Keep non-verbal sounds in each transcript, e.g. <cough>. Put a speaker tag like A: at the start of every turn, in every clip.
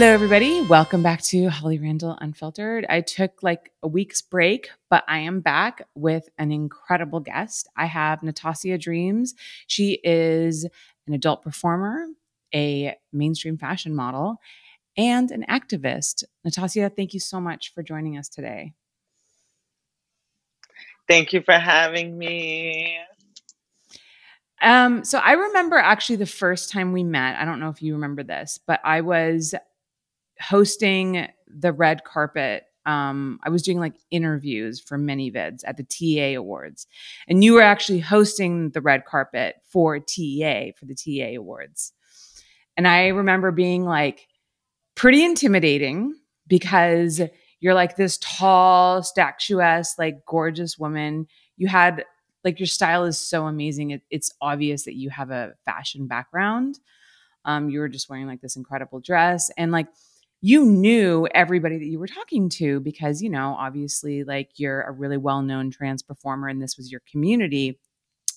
A: Hello, everybody. Welcome back to Holly Randall Unfiltered. I took like a week's break, but I am back with an incredible guest. I have Natassia Dreams. She is an adult performer, a mainstream fashion model, and an activist. Natassia, thank you so much for joining us today.
B: Thank you for having me.
A: Um, so I remember actually the first time we met. I don't know if you remember this, but I was hosting the red carpet. Um, I was doing like interviews for ManyVids at the TA Awards, and you were actually hosting the red carpet for TA for the TA Awards. And I remember being like pretty intimidating because you're like this tall, statuesque, like gorgeous woman. You had like your style is so amazing. It, it's obvious that you have a fashion background. Um, you were just wearing like this incredible dress and like you knew everybody that you were talking to because, you know, obviously, like you're a really well known trans performer and this was your community.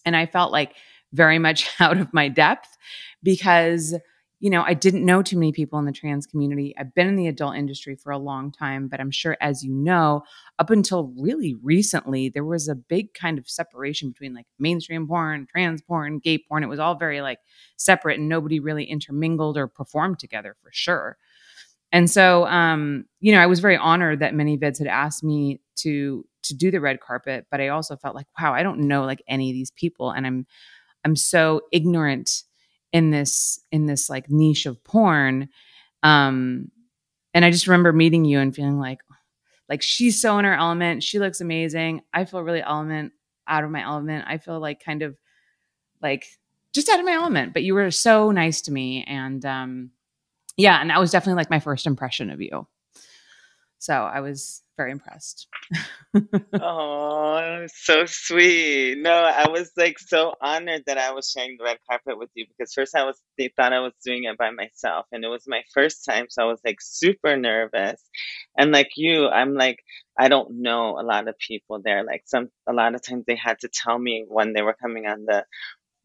A: And I felt like very much <laughs> out of my depth because, you know, I didn't know too many people in the trans community. I've been in the adult industry for a long time, but I'm sure, as you know, up until really recently, there was a big kind of separation between like mainstream porn, trans porn, gay porn. It was all very like separate and nobody really intermingled or performed together for sure. And so, um, you know, I was very honored that ManyVids had asked me to to do the red carpet, but I also felt like, wow, I don't know like any of these people, and I'm I'm so ignorant in this in this like niche of porn. Um, and I just remember meeting you and feeling like, like she's so in her element. She looks amazing. I feel really element out of my element. I feel like kind of like just out of my element. But you were so nice to me, and um, yeah, and that was definitely like my first impression of you. So I was very impressed. <laughs>
B: oh, so sweet. No, I was like so honored that I was sharing the red carpet with you because first I was they thought I was doing it by myself and it was my first time so I was like super nervous. And like you, I'm like I don't know a lot of people there. Like some a lot of times they had to tell me when they were coming on the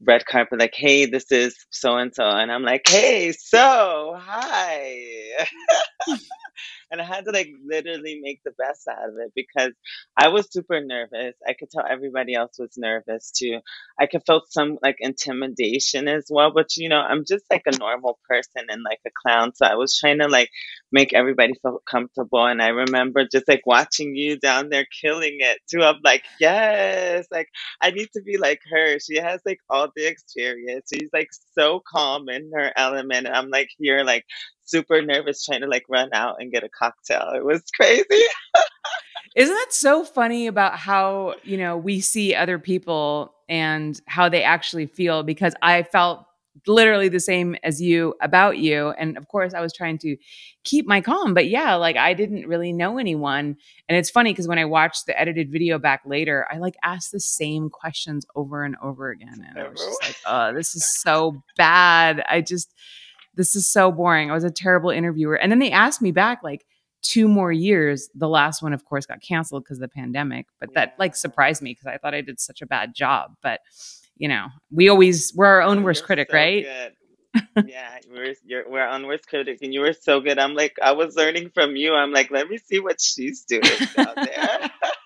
B: red carpet like hey this is so and so and i'm like hey so hi <laughs> and I had to like literally make the best out of it because I was super nervous. I could tell everybody else was nervous too. I could feel some like intimidation as well, but you know, I'm just like a normal person and like a clown. So I was trying to like make everybody feel comfortable. And I remember just like watching you down there killing it too. I'm like, yes, like I need to be like her. She has like all the experience. She's like so calm in her element. And I'm like here, like super nervous trying to like run out and get a cocktail. It was crazy. <laughs>
A: Isn't that so funny about how, you know, we see other people and how they actually feel? Because I felt literally the same as you about you. And of course, I was trying to keep my calm. But yeah, like I didn't really know anyone. And it's funny because when I watched the edited video back later, I like asked the same questions over and over again. And I was just like, oh, this is so bad. I just, this is so boring. I was a terrible interviewer. And then they asked me back like two more years. The last one, of course, got canceled because of the pandemic, but that like surprised me because I thought I did such a bad job. But you know, we always we're our own worst You're critic, so right? <laughs>
B: yeah, we're we're our own worst critic, and you were so good. I'm like, I was learning from you. I'm like, let me see what she's doing out there. <laughs>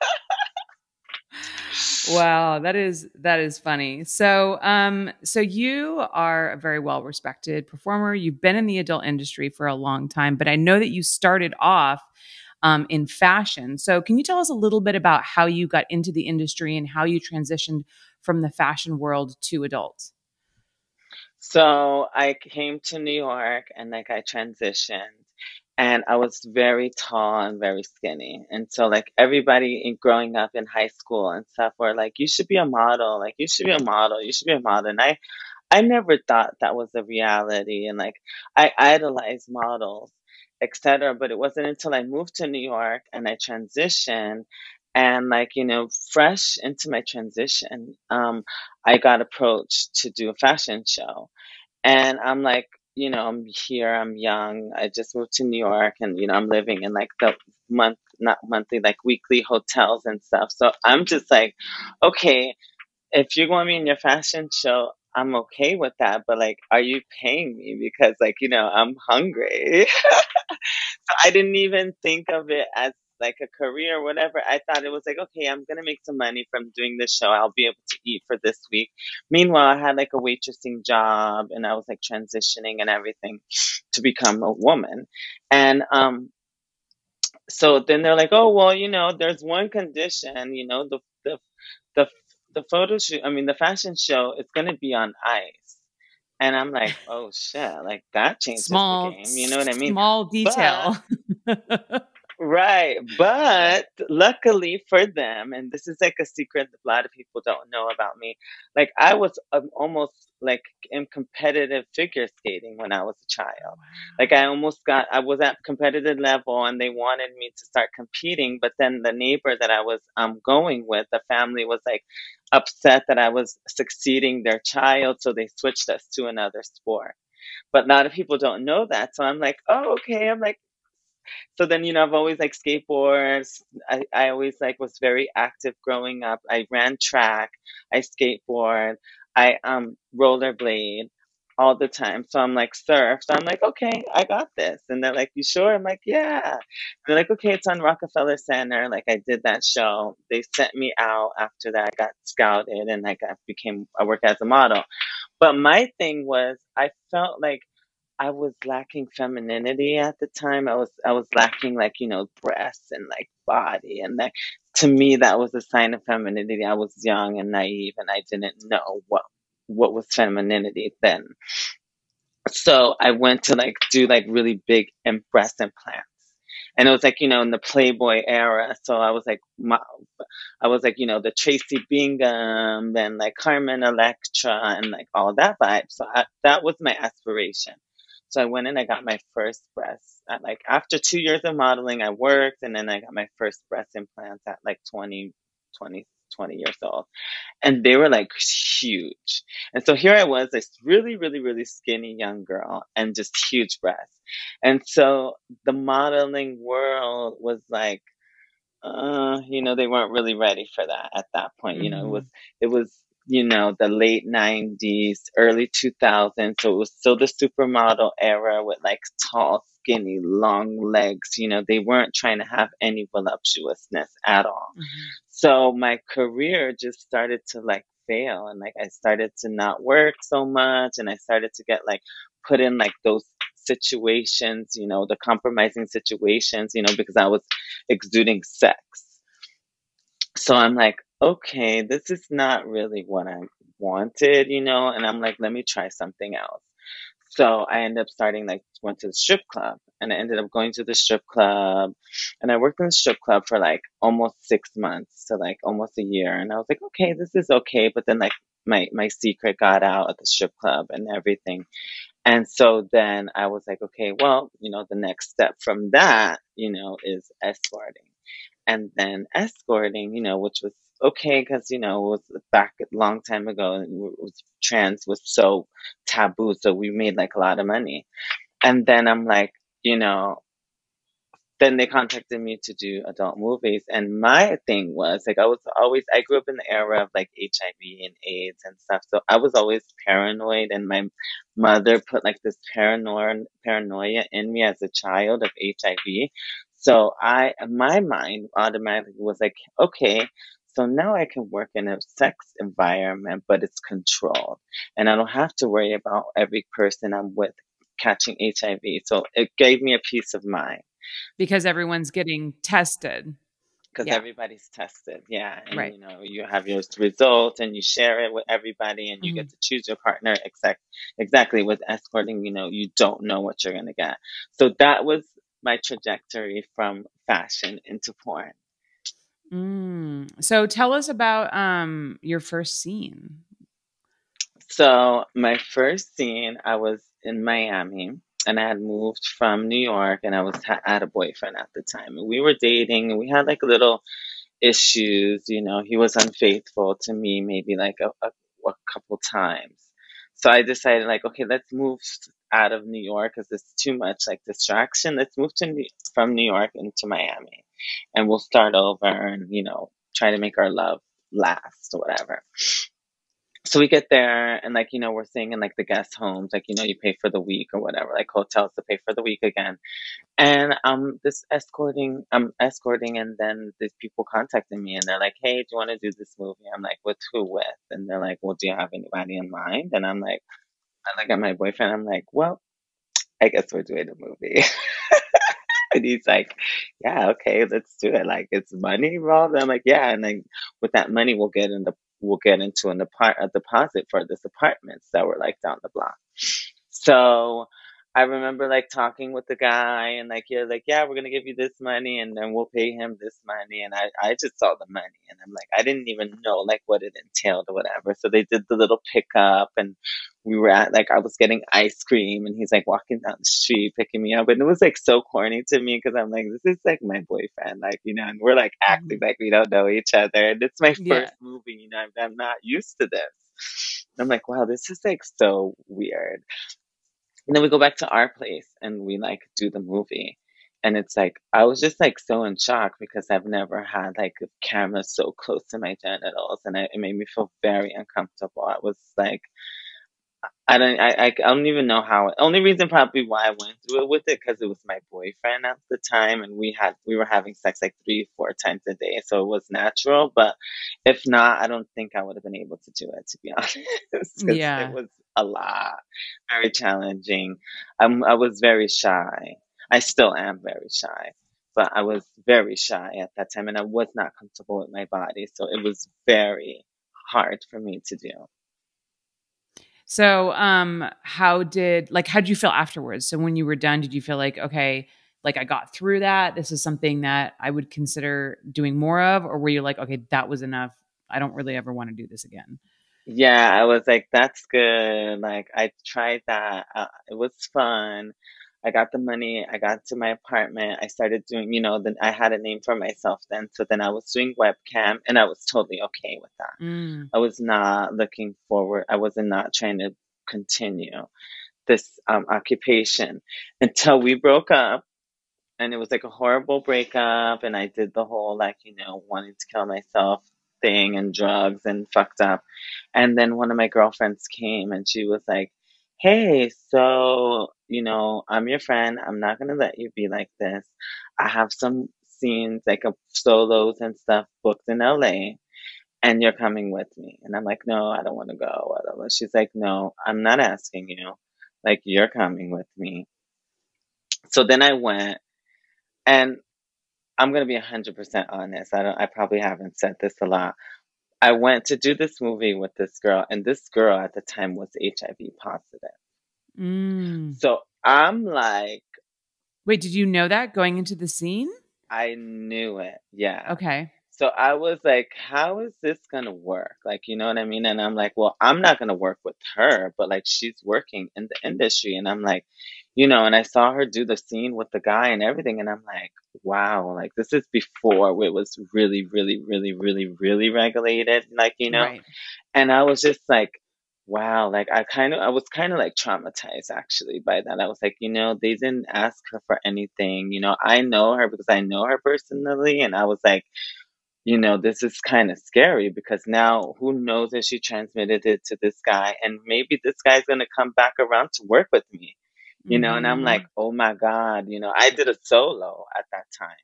A: wow, that is that is funny. So, um, so you are a very well respected performer. You've been in the adult industry for a long time, but I know that you started off um, in fashion. So, can you tell us a little bit about how you got into the industry and how you transitioned from the fashion world to adult?
B: So, I came to New York and like I transitioned and I was very tall and very skinny. And so like everybody in growing up in high school and stuff were like, you should be a model, like you should be a model, you should be a model. And I I never thought that was a reality and like I idolized models, etc. But it wasn't until I moved to New York and I transitioned and like, you know, fresh into my transition, um, I got approached to do a fashion show. And I'm like, you know, I'm here, I'm young, I just moved to New York and, you know, I'm living in like the month, not monthly, like weekly hotels and stuff. So I'm just like, okay, if you want me in your fashion show, I'm okay with that, but like, are you paying me? Because like, you know, I'm hungry. <laughs> so I didn't even think of it as like a career or whatever. I thought it was like, okay, I'm gonna make some money from doing this show. I'll be able to eat for this week. Meanwhile, I had like a waitressing job and I was like transitioning and everything to become a woman. And um so then they're like, oh well, you know, there's one condition, you know, the the the the photo shoot, I mean, the fashion show is going to be on ice. And I'm like, oh shit, like that changes small, the game. You know what I mean?
A: Small detail.
B: But, <laughs> Right. But luckily for them, and this is like a secret a lot of people don't know about me, like I was um, almost like in competitive figure skating when I was a child. Like I almost got, I was at competitive level and they wanted me to start competing. But then the neighbor that I was um, going with, the family was like upset that I was succeeding their child. So they switched us to another sport but a lot of people don't know that. So I'm like, oh, okay. I'm like, so then you know i've always like skateboards. I, I always like was very active growing up. I ran track. I skateboard. I um rollerblade all the time. So i'm like surf. So i'm like okay i got this. And they're like you sure? I'm like yeah. And they're like okay it's on rockefeller center. Like i did that show. They sent me out after that. I got scouted and like i became i worked as a model. But my thing was i felt like I was lacking femininity at the time. I was I was lacking like you know breasts and like body, and that to me that was a sign of femininity. I was young and naive, and I didn't know what what was femininity then. So I went to like do like really big breast implants. And it was like, you know, in the Playboy era. So I was like, my, I was like, you know, the Traci Bingham and like Carmen Electra and like all that vibe. So I, that was my aspiration. So I went and I got my first breast at like after two years of modeling, I worked and then I got my first breast implants at like 20, 20, 20 years old. And they were like huge. And so here I was, this really, really, really skinny young girl and just huge breasts. And so the modeling world was like, uh, you know, they weren't really ready for that at that point. Mm-hmm. You know, it was, it was you know, the late 90s, early 2000s. So it was still the supermodel era with like tall, skinny, long legs. You know, they weren't trying to have any voluptuousness at all. Mm-hmm. So my career just started to like fail and like I started to not work so much and I started to get like put in like those situations, you know, the compromising situations, you know, because I was exuding sex. So I'm like, okay, this is not really what I wanted, you know, and I'm like, let me try something else. So I ended up starting like went to the strip club and I ended up going to the strip club and I worked in the strip club for like almost six months to like almost a year and I was like, okay, this is okay. But then like my, my secret got out at the strip club and everything. And so then I was like, okay, well, you know, the next step from that, you know, is escorting. And then escorting, you know, which was okay because you know it was back a long time ago and it was trans was so taboo so we made like a lot of money. And then i'm like you know then they contacted me to do adult movies and my thing was like i was always i grew up in the era of like hiv and aids and stuff so i was always paranoid and my mother put like this paranoia paranoia in me as a child of hiv so I, my mind automatically was like, okay, so now I can work in a sex environment, but it's controlled. And I don't have to worry about every person I'm with catching HIV. So it gave me a peace of mind.
A: Because everyone's getting tested.
B: Because yeah. everybody's tested, yeah. And right. you know, you have your results and you share it with everybody and you mm-hmm. get to choose your partner exact exactly with escorting, you know, you don't know what you're gonna get. So that was my trajectory from fashion into porn.
A: Mm. So tell us about um your first scene.
B: So my first scene, I was in Miami and I had moved from New York and I was ha- had a boyfriend at the time. We were dating and we had like little issues, you know, he was unfaithful to me maybe like a, a, a couple times. So I decided like, okay, let's move out of New York because it's too much like distraction. Let's move to New- from New York into Miami and we'll start over and, you know, try to make our love last or whatever. So we get there and like you know we're staying in like the guest homes like you know you pay for the week or whatever like hotels to pay for the week again and um this escorting i'm escorting and then these people contacting me and they're like hey do you want to do this movie i'm like with who with and they're like well do you have anybody in mind and i'm like i look at my boyfriend i'm like well i guess we're doing a movie <laughs> and he's like, yeah, okay, let's do it. Like, it's money involved. I'm like, yeah. And then with that money, we'll get in the, we'll get into an apart, a deposit for this apartments that were like down the block. So I remember like talking with the guy and like, yeah, like, yeah, we're going to give you this money and then we'll pay him this money. And I, I just saw the money and I'm like, I didn't even know like what it entailed or whatever. So they did the little pickup and we were at like, I was getting ice cream and he's like walking down the street picking me up. And it was like so corny to me because I'm like, this is like my boyfriend, like, you know, and we're like acting mm-hmm. like we don't know each other. And it's my first yeah. movie, you know, I'm, I'm not used to this. I'm like, wow, this is like so weird. And then we go back to our place and we like do the movie. And it's like, I was just like so in shock because I've never had like a camera so close to my genitals and I, it made me feel very uncomfortable. I was like, I don't, I, I don't even know how. Only reason probably why I went through it with it because it was my boyfriend at the time, and we had we were having sex like three, four times a day, so it was natural. But if not, I don't think I would have been able to do it. To be <laughs> honest,
A: yeah,
B: it was a lot, very challenging. I'm, I was very shy. I still am very shy, but I was very shy at that time, and I was not comfortable with my body, so it was very hard for me to do.
A: So, um, how did like how did you feel afterwards? So when you were done, did you feel like okay, like I got through that? This is something that I would consider doing more of, or were you like, okay, that was enough? I don't really ever want to do this again.
B: Yeah, I was like, that's good. Like I tried that. Uh, it was fun. I got the money. I got to my apartment. I started doing, you know, then I had a name for myself then. So then I was doing webcam and I was totally okay with that.
A: Mm.
B: I was not looking forward. I wasn't not trying to continue this um, occupation until we broke up. And it was like a horrible breakup. And I did the whole, like, you know, wanting to kill myself thing and drugs and fucked up. And then one of my girlfriends came and she was like, hey, so, you know, I'm your friend. I'm not going to let you be like this. I have some scenes, like a solos and stuff booked in LA and you're coming with me. And I'm like, no, I don't want to go. Whatever. She's like, no, I'm not asking you. Like, you're coming with me. So then I went and I'm going to be 100% honest. I don't, I probably haven't said this a lot, I went to do this movie with this girl, and this girl at the time was HIV positive.
A: Mm.
B: So I'm like,
A: wait, did you know that going into the scene?
B: I knew it. Yeah.
A: Okay.
B: So I was like, how is this going to work? Like, you know what I mean? And I'm like, well, I'm not going to work with her, but like she's working in the industry. And I'm like, you know, and I saw her do the scene with the guy and everything. And I'm like, wow, like this is before it was really, really, really, really, really regulated. Like, you know, right. and I was just like, wow, like I kind of, I was kind of like traumatized actually by that. I was like, you know, they didn't ask her for anything. You know, I know her because I know her personally. And I was like, you know, this is kind of scary because now who knows if she transmitted it to this guy and maybe this guy's going to come back around to work with me, you know, and I'm mm-hmm. like, oh my God, you know, I did a solo at that time.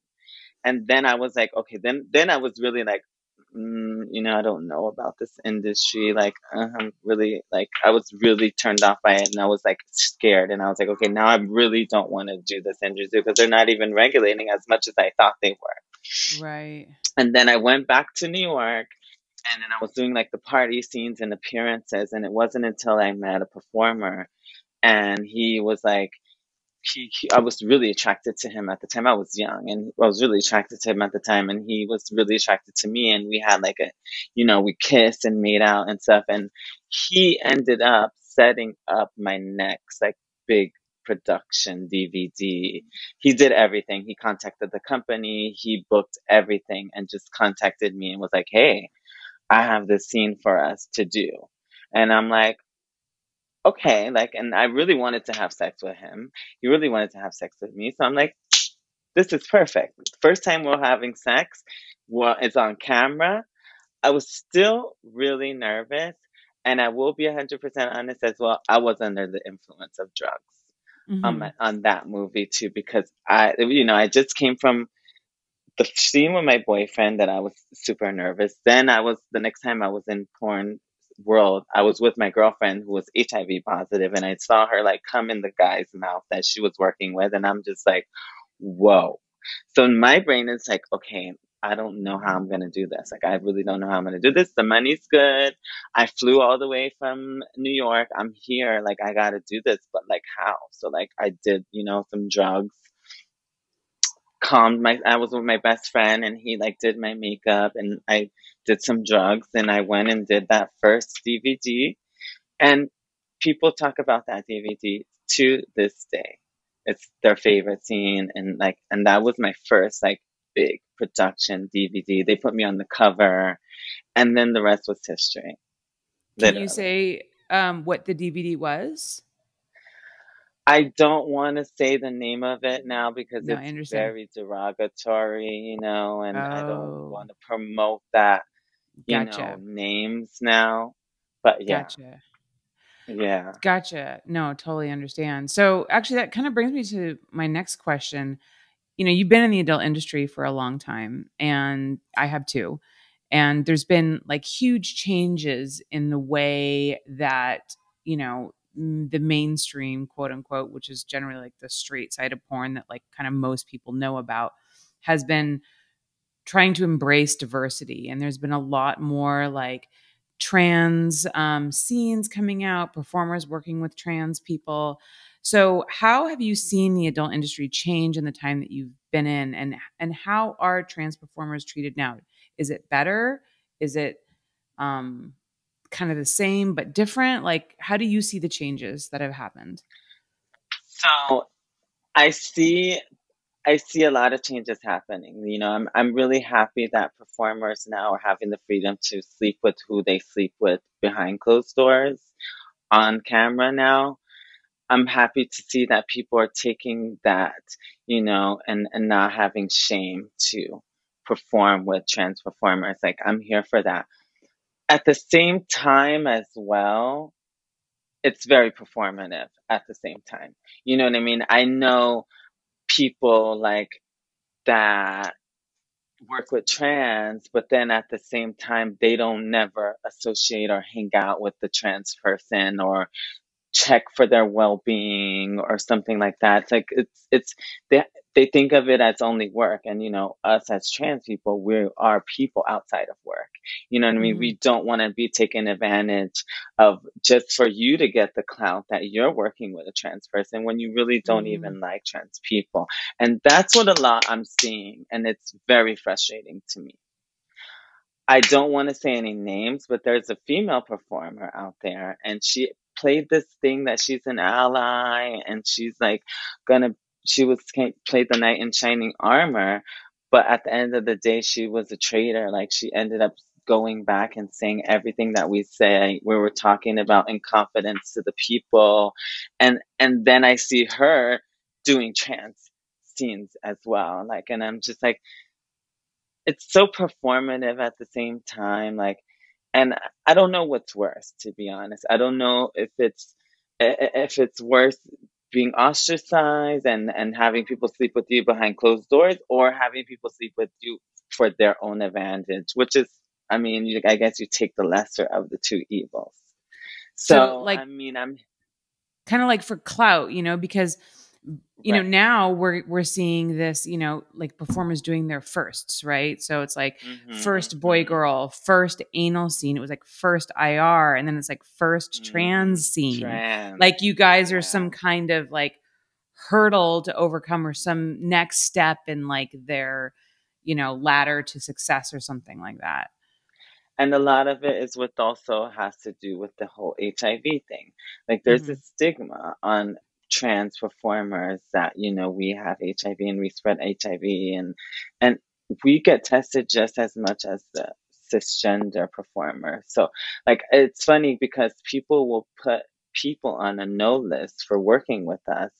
B: And then I was like, okay, then, then I was really like, mm, you know, I don't know about this industry. Like, uh, I'm really, like, I was really turned off by it and I was like scared. And I was like, okay, now I really don't want to do this industry because they're not even regulating as much as I thought they were.
A: Right.
B: And then I went back to New York and then I was doing like the party scenes and appearances. And it wasn't until I met a performer and he was like, he, he, I was really attracted to him at the time. I was young and I was really attracted to him at the time and he was really attracted to me and we had like a, you know, we kissed and made out and stuff. And he ended up setting up my next like big production DVD. He did everything. He contacted the company, he booked everything and just contacted me and was like, Hey, I have this scene for us to do. And I'm like, okay, like, and I really wanted to have sex with him. He really wanted to have sex with me. So I'm like, this is perfect. First time we're having sex, well, it's on camera. I was still really nervous And I will be 100% honest as well. I was under the influence of drugs
A: Mhm.
B: um, on that movie too, because I, you know, I just came from the scene with my boyfriend that I was super nervous. Then I was, the next time I was in porn world, I was with my girlfriend who was HIV positive and I saw her like come in the guy's mouth that she was working with. And I'm just like, whoa. So my brain is like, okay, I don't know how I'm going to do this. Like, I really don't know how I'm going to do this. The money's good. I flew all the way from New York. I'm here. Like, I got to do this, but like, how? So, like, I did, you know, some drugs, calmed my, I was with my best friend and he like did my makeup and I did some drugs and I went and did that first DVD. And people talk about that DVD to this day. It's their favorite scene and like, and that was my first like big production DVD. They put me on the cover and then the rest was history.
A: Can you say um, what the DVD was?
B: I don't want to say the name of it now because
A: No,
B: it's very derogatory, you know, and I
A: Oh.
B: don't want to promote that, you
A: Gotcha.
B: know, names now. But yeah,
A: Gotcha.
B: yeah.
A: Gotcha. No, totally understand. So actually that kind of brings me to my next question. You know, you've been in the adult industry for a long time and I have too. And there's been like huge changes in the way that, you know, the mainstream quote unquote, which is generally like the straight side of porn that like kind of most people know about, has been trying to embrace diversity. And there's been a lot more like trans um, scenes coming out, performers working with trans people. So, how have you seen the adult industry change in the time that you've been in, and and how are trans performers treated now? Is it better? Is it um, kind of the same but different? Like, how do you see the changes that have happened?
B: So I see I see a lot of changes happening. You know, I'm I'm really happy that performers now are having the freedom to sleep with who they sleep with behind closed doors on camera now. I'm happy to see that people are taking that, you know, and, and not having shame to perform with trans performers. Like I'm here for that. At the same time as well, it's very performative at the same time. You know what I mean? I know people like that work with trans, but then at the same time, they don't never associate or hang out with the trans person or check for their well-being or something like that. It's like it's it's they they think of it as only work, and you know us as trans people, we are people outside of work. You know what I mean? We don't want to be taken advantage of just for you to get the clout that you're working with a trans person when you really don't
A: Mm.
B: even like trans people. And that's what a lot I'm seeing, and it's very frustrating to me. I don't want to say any names, but there's a female performer out there, and she played this thing that she's an ally, and she's like gonna. She was played the knight in shining armor, but at the end of the day, she was a traitor. Like she ended up going back and saying everything that we say we were talking about in confidence to the people, and and then I see her doing trans scenes as well. Like, and I'm just like it's so performative at the same time like and i don't know what's worse to be honest i don't know if it's if it's worse being ostracized and and having people sleep with you behind closed doors or having people sleep with you for their own advantage which is i mean you, i guess you take the lesser of the two evils. So,
A: So, like-
B: i mean i'm
A: kind of like for clout, you know, because you know now we're we're seeing this, you know, like performers doing their firsts, right? So it's like
B: mhm,
A: first boy
B: mhm,
A: girl, first anal scene. It was like first IR, and then it's like first
B: mhm.
A: trans scene.
B: Trans.
A: Like you guys are
B: Yeah.
A: some kind of like hurdle to overcome or some next step in like their, you know, ladder to success or something like that.
B: And a lot of it is what also has to do with the whole HIV thing. Like there's
A: Mhm.
B: this stigma on trans performers that, you know, we have HIV and we spread HIV and and we get tested just as much as the cisgender performer. So like it's funny because people will put people on a no list for working with us,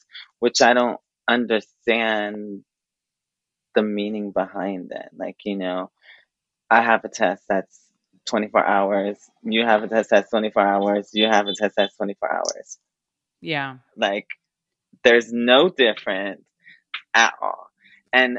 B: which I don't understand the meaning behind it. Like, you know, I have a test that's 24 hours. You have a test that's 24 hours. You have a test that's 24 hours.
A: Yeah.
B: Like, there's no difference at all. And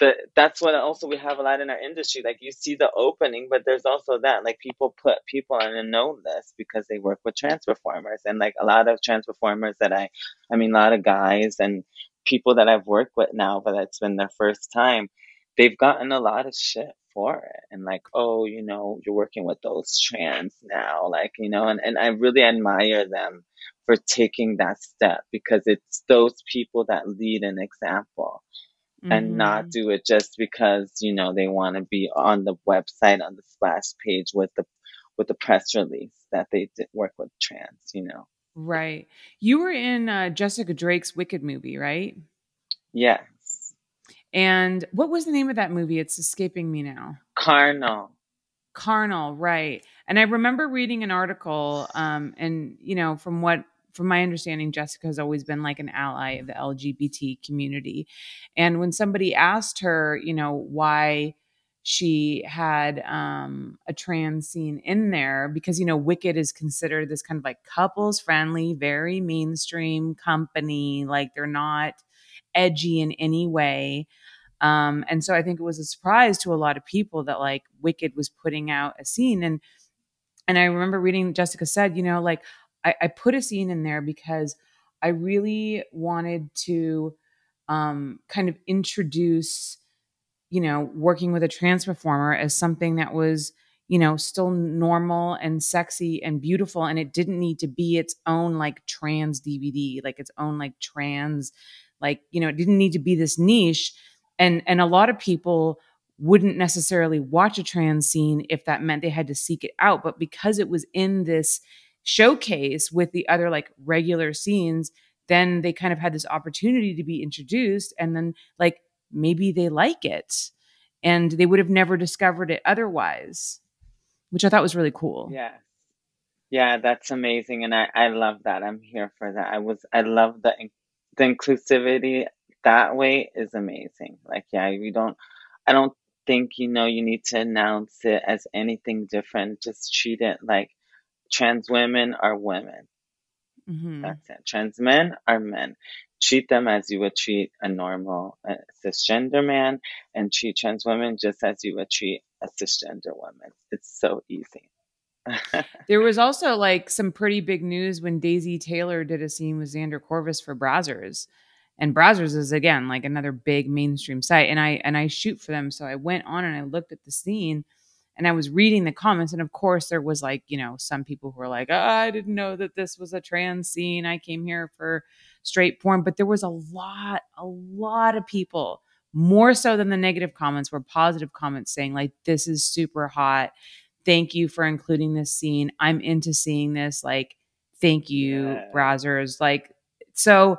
B: the, that's what also we have a lot in our industry. Like you see the opening, but there's also that like people put people on a no list because they work with trans performers, and like a lot of trans performers that I, I mean, a lot of guys and people that I've worked with now, but it's been their first time, they've gotten a lot of shit for it, and like, oh, you know, you're working with those trans now, like you know, and and I really admire them for taking that step because it's those people that lead an example mm-hmm. and not mm-hmm. do it just because you know they want to be on the website on the splash page with the with the press release that they did work with trans you know.
A: Right. You were in uh, jessica drake's wicked movie right?
B: Yes.
A: And what was the name of that movie? It's escaping me now.
B: Carnal.
A: Carnal right. And i remember reading an article um and you know from what from my understanding, Jessica has always been like an ally of the LGBT community. And when somebody asked her, you know, why she had um, a trans scene in there, because, you know, Wicked is considered this kind of like couples friendly, very mainstream company. Like they're not edgy in any way. Um, and so I think it was a surprise to a lot of people that like Wicked was putting out a scene. And and I remember reading Jessica said, you know, like I, I put a scene in there because I really wanted to um, kind of introduce, you know, working with a trans performer as something that was, you know, still normal and sexy and beautiful. And it didn't need to be its own like trans DVD, like its own like trans, like, you know, it didn't need to be this niche. And and a lot of people wouldn't necessarily watch a trans scene if that meant they had to seek it out. But because it was in this showcase with the other like regular scenes, then they kind of had this opportunity to be introduced and then like maybe they like it and they would have never discovered it otherwise, which I thought was really cool.
B: Yeah. Yeah, that's amazing. And I, I love that. I'm here for that. I was, I love the, the inclusivity that way is amazing. Like, yeah, you don't, I don't think, you know, you need to announce it as anything different. Just treat it like trans women are women. Mm-hmm. That's it. Trans men are men. Treat them as you would treat a normal uh, cisgender man, and treat trans women just as you would treat a cisgender woman. It's so easy. <laughs>
A: there was also like some pretty big news when Daisy Taylor did a scene with Xander Corvus for Brazzers. And Brazzers is again like another big mainstream site. And I and I shoot for them. So I went on and I looked at the scene and I was reading the comments, and of course, there was like, you know, some people who were like, oh, I didn't know that this was a trans scene. I came here for straight porn. But there was a lot, a lot of people, more so than the negative comments, were positive comments saying, like, this is super hot. Thank you for including this scene. I'm into seeing this. Like, thank you, yeah. Brazzers. Like, so,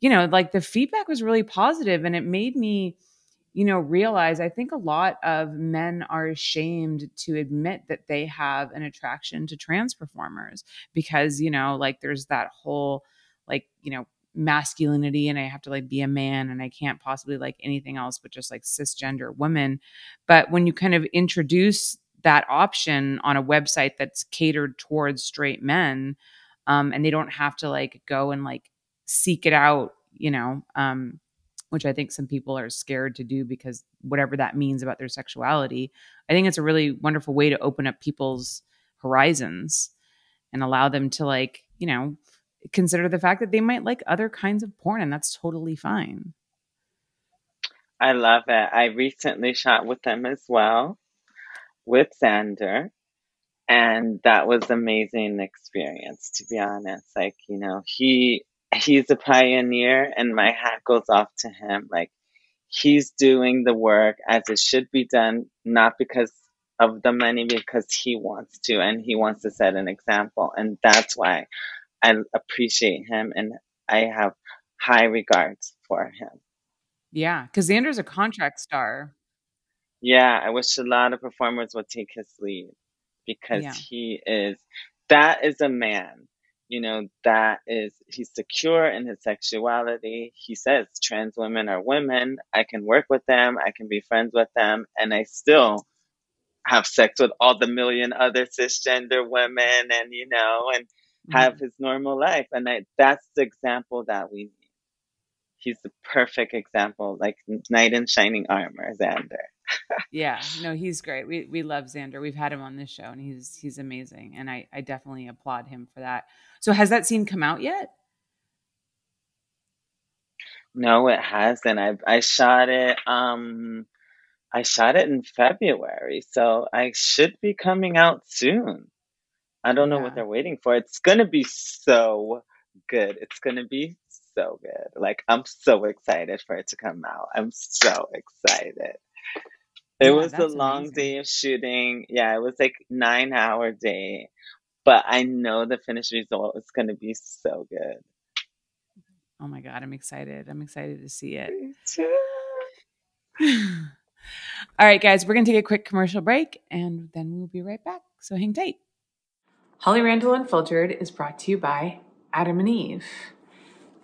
A: you know, like the feedback was really positive, and it made me you know, realize I think a lot of men are ashamed to admit that they have an attraction to trans performers because, you know, like there's that whole like, you know, masculinity and I have to like be a man and I can't possibly like anything else but just like cisgender women. But when you kind of introduce that option on a website that's catered towards straight men, um, and they don't have to like go and like seek it out, you know, um, which I think some people are scared to do because whatever that means about their sexuality. I think it's a really wonderful way to open up people's horizons and allow them to like, you know, consider the fact that they might like other kinds of porn and that's totally fine.
B: I love it. I recently shot with them as well with Xander and that was amazing experience to be honest. Like, you know, he he's a pioneer and my hat goes off to him. Like he's doing the work as it should be done, not because of the money, because he wants to and he wants to set an example. And that's why I appreciate him and I have high regards for him.
A: Yeah, because Xander's a contract star.
B: Yeah, I wish a lot of performers would take his lead because yeah. he is that is a man you know, that is, he's secure in his sexuality. He says trans women are women. I can work with them. I can be friends with them. And I still have sex with all the million other cisgender women and you know and mm-hmm. have his normal life and I, that's the example that we need he's the perfect example like knight in shining armor xander
A: yeah no he's great we we love xander we've had him on this show and he's he's amazing and i i definitely applaud him for that so has that scene come out yet
B: no it hasn't i i shot it um I shot it in February, so I should be coming out soon. I don't know what they're waiting for. It's gonna be so good. It's gonna be so good. Like I'm so excited for it to come out. I'm so excited. It
A: yeah
B: was a long
A: amazing
B: day of shooting. Yeah, it was like nine hour day. But I know the finished result is gonna be so good.
A: oh my god i'm excited i'm excited to see it
B: Me <laughs> too.
A: all right guys we're gonna take a quick commercial break and then we'll be right back so hang tight Holly Randall Unfiltered is brought to you by Adam and Eve.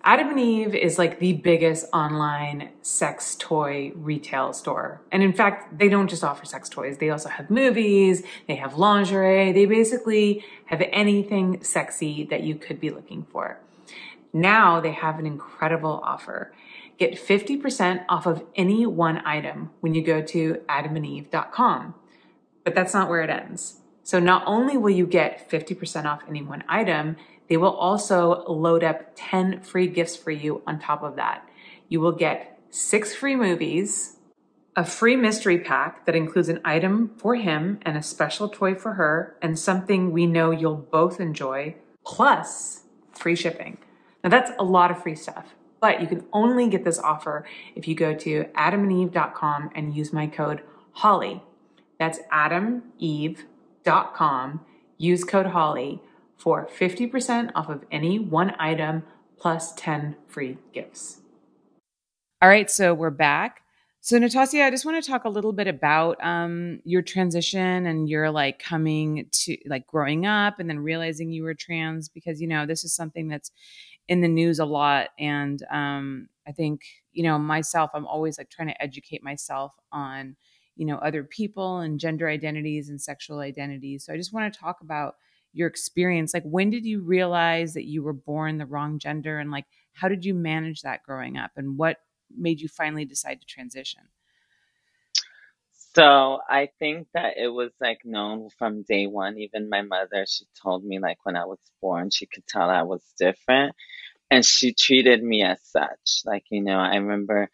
A: Adam and Eve is like the biggest online sex toy retail store. And in fact, they don't just offer sex toys, they also have movies, they have lingerie, they basically have anything sexy that you could be looking for. Now they have an incredible offer. Get 50% off of any one item when you go to adamandeve.com. But that's not where it ends. So not only will you get 50% off any one item, they will also load up 10 free gifts for you on top of that. You will get six free movies, a free mystery pack that includes an item for him and a special toy for her, and something we know you'll both enjoy, plus free shipping. Now that's a lot of free stuff, but you can only get this offer if you go to adamandeve.com and use my code HOLLY. That's adameve.com. Use code HOLLY for 50% off of any one item plus 10 free gifts. All right, so we're back. So Natassia, I just want to talk a little bit about um, your transition and your like coming to like growing up and then realizing you were trans because you know this is something that's in the news a lot and um, I think you know myself I'm always like trying to educate myself on you know other people and gender identities and sexual identities. So I just want to talk about your experience like when did you realize that you were born the wrong gender and like how did you manage that growing up and what made you finally decide to transition
B: So I think that it was like known from day one. Even my mother, she told me like when I was born, she could tell I was different, and she treated me as such. Like you know, I remember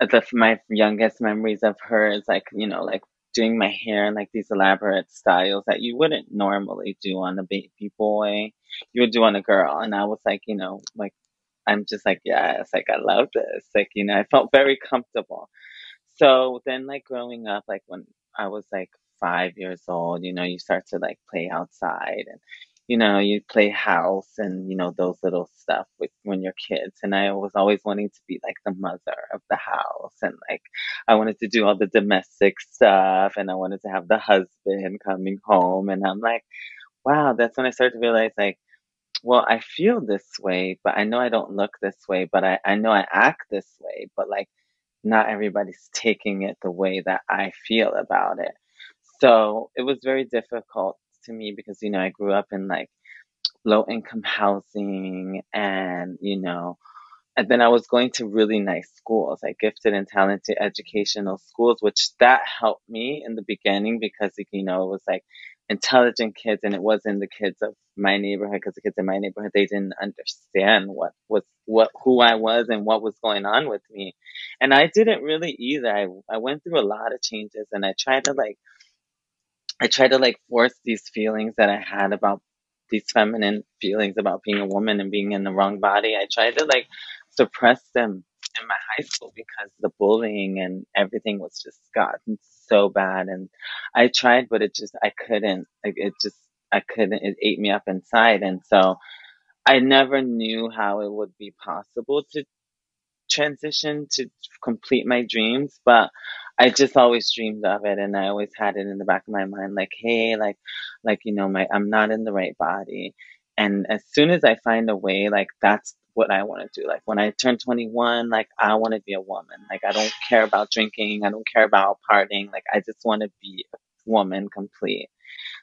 B: uh, the my youngest memories of her is like you know like doing my hair in like these elaborate styles that you wouldn't normally do on a baby boy. You would do on a girl, and I was like you know like I'm just like yes, like I love this. Like you know, I felt very comfortable. So then, like growing up, like when I was like five years old, you know, you start to like play outside and, you know, you play house and, you know, those little stuff with when you're kids. And I was always wanting to be like the mother of the house and like I wanted to do all the domestic stuff and I wanted to have the husband coming home. And I'm like, wow, that's when I started to realize like, well, I feel this way, but I know I don't look this way, but I, I know I act this way, but like not everybody's taking it the way that I feel about it. So it was very difficult to me because, you know, I grew up in like low income housing and, you know, and then I was going to really nice schools, like gifted and talented educational schools, which that helped me in the beginning because, you know, it was like intelligent kids and it wasn't the kids of my neighborhood because the kids in my neighborhood, they didn't understand what was, what, who I was and what was going on with me. And I didn't really either. I, I went through a lot of changes and I tried to like, I tried to like force these feelings that I had about these feminine feelings about being a woman and being in the wrong body. I tried to like suppress them in my high school because the bullying and everything was just gotten so bad. And I tried, but it just, I couldn't, like, it just, I couldn't, it ate me up inside. And so I never knew how it would be possible to transition to complete my dreams, but I just always dreamed of it and I always had it in the back of my mind like, hey, like like you know, my I'm not in the right body. And as soon as I find a way, like that's what I want to do. Like when I turn 21, like I want to be a woman. Like I don't care about drinking, I don't care about partying. Like I just want to be a woman complete.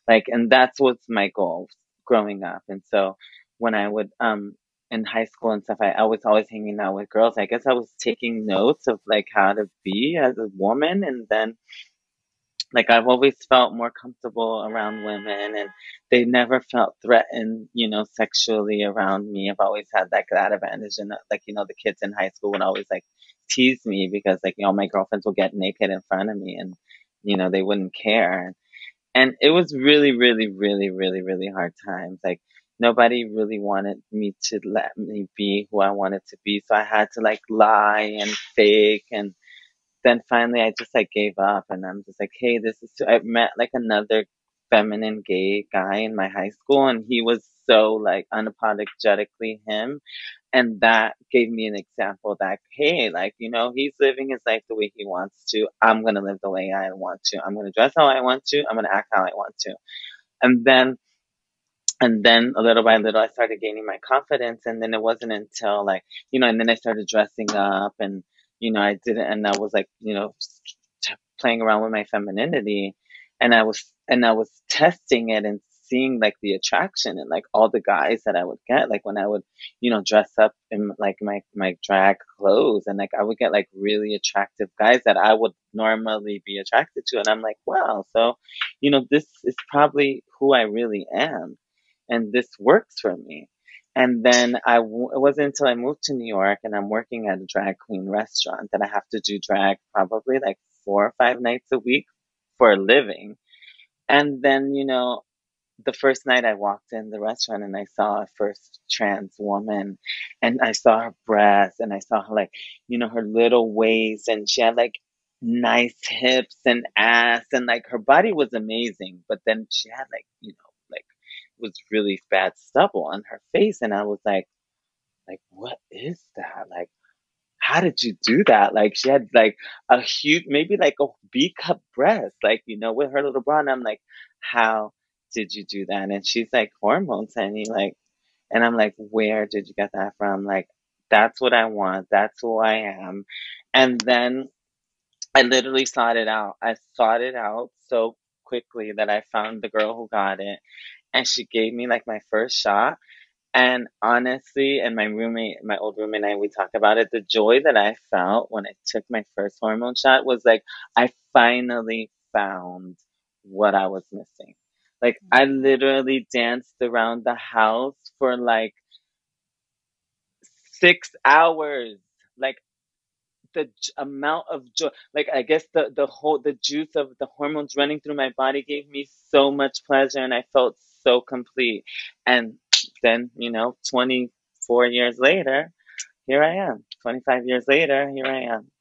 B: Like, and that's what's my goal growing up. And so when I would, um, in high school and stuff, I, I was always hanging out with girls. I guess I was taking notes of like how to be as a woman. And then, like, I've always felt more comfortable around women and they never felt threatened, you know, sexually around me. I've always had like that advantage. And like, you know, the kids in high school would always like tease me because like, you know, my girlfriends will get naked in front of me and, you know, they wouldn't care. And it was really, really, really, really, really hard times. Like, nobody really wanted me to let me be who I wanted to be. So I had to like lie and fake. And then finally I just like gave up and I'm just like, hey, this is, too-. I met like another feminine gay guy in my high school and he was so like unapologetically him. And that gave me an example that, hey, like, you know, he's living his life the way he wants to. I'm going to live the way I want to. I'm going to dress how I want to. I'm going to act how I want to. And then and then a little by little, I started gaining my confidence. And then it wasn't until like, you know, and then I started dressing up and, you know, I didn't, and I was like, you know, playing around with my femininity and I was, and I was testing it and seeing like the attraction and like all the guys that I would get, like when I would, you know, dress up in like my, my drag clothes and like I would get like really attractive guys that I would normally be attracted to. And I'm like, wow. So, you know, this is probably who I really am and this works for me. And then I w- it wasn't until I moved to New York and I'm working at a drag queen restaurant that I have to do drag probably like four or five nights a week for a living. And then, you know, the first night I walked in the restaurant and I saw a first trans woman and I saw her breasts and I saw her like, you know, her little waist and she had like nice hips and ass and like her body was amazing. But then she had like, you know, was really bad stubble on her face. And I was like, like, what is that? Like, how did you do that? Like, she had like a huge, maybe like a B cup breast, like, you know, with her little bra. And I'm like, how did you do that? And she's like, hormones, honey. Like, and I'm like, where did you get that from? Like, that's what I want. That's who I am. And then I literally sought it out. I sought it out so quickly that I found the girl who got it and she gave me like my first shot. And honestly, and my roommate, my old roommate and I, we talked about it. The joy that I felt when I took my first hormone shot was like, I finally found what I was missing. Like, I literally danced around the house for like six hours. Like, the amount of joy, like I guess the the whole the juice of the hormones running through my body gave me so much pleasure, and I felt so complete. And then you know, twenty four years later, here I am. Twenty five years later, here I am.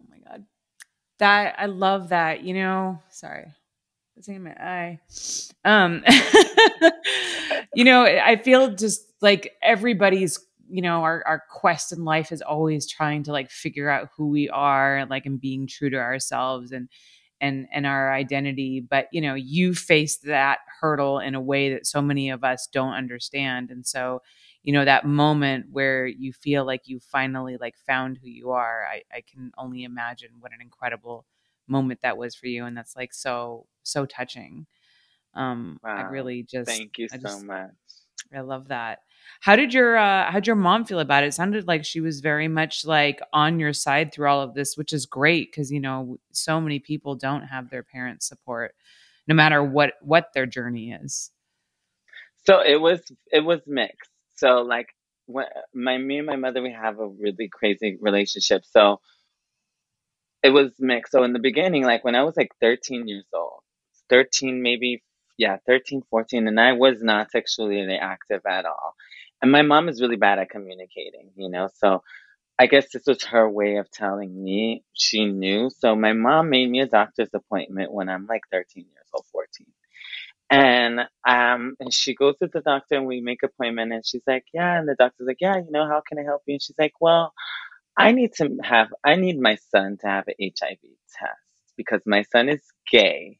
A: Oh my god, that I love that. You know, sorry. In my eye. Um, <laughs> you know, I feel just like everybody's you know our our quest in life is always trying to like figure out who we are like and being true to ourselves and and and our identity but you know you faced that hurdle in a way that so many of us don't understand. And so you know that moment where you feel like you finally like found who you are i i can only imagine what an incredible moment that was for you and that's like so so touching. Um wow. i really just
B: thank you
A: I
B: so
A: just,
B: much.
A: I love that how did your uh how'd your mom feel about it? It sounded like she was very much like on your side through all of this, which is great because you know, so many people don't have their parents' support no matter what what their journey is.
B: So it was it was mixed. So like when my me and my mother we have a really crazy relationship. So it was mixed. So in the beginning, like when I was like 13 years old, 13 maybe yeah, 13, 14, and I was not sexually active at all. And my mom is really bad at communicating, you know, so I guess this was her way of telling me she knew. So my mom made me a doctor's appointment when I'm like 13 years old, 14. And um and she goes to the doctor and we make appointment and she's like, Yeah, and the doctor's like, Yeah, you know, how can I help you? And she's like, Well, I need to have I need my son to have an HIV test because my son is gay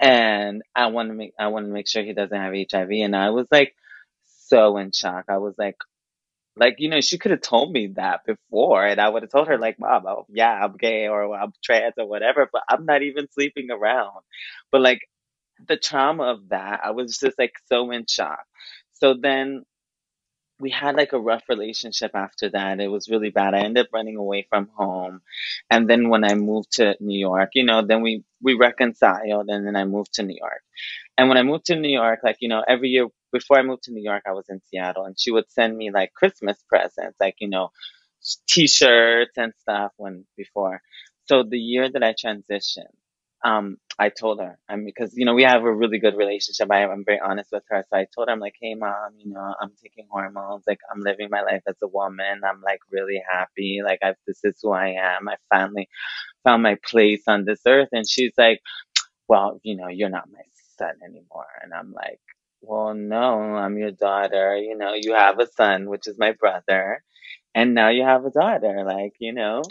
B: and I want to make I want to make sure he doesn't have HIV. And I was like so in shock. I was like, Like, you know, she could have told me that before and I would have told her like, Mom, oh, yeah, I'm gay or I'm trans or whatever, but I'm not even sleeping around. But like the trauma of that, I was just like so in shock. So then we had like a rough relationship after that. It was really bad. I ended up running away from home. And then when I moved to New York, you know, then we, we reconciled and then I moved to New York. And when I moved to New York, like, you know, every year before I moved to New York, I was in Seattle and she would send me like Christmas presents, like, you know, t-shirts and stuff when before. So the year that I transitioned, um, I told her, I mean, because, you know, we have a really good relationship. I, I'm very honest with her. So I told her, I'm like, hey, mom, you know, I'm taking hormones. Like, I'm living my life as a woman. I'm like really happy. Like, I, this is who I am. I finally found my place on this earth. And she's like, well, you know, you're not my son anymore. And I'm like, well, no, I'm your daughter. You know, you have a son, which is my brother. And now you have a daughter. Like, you know,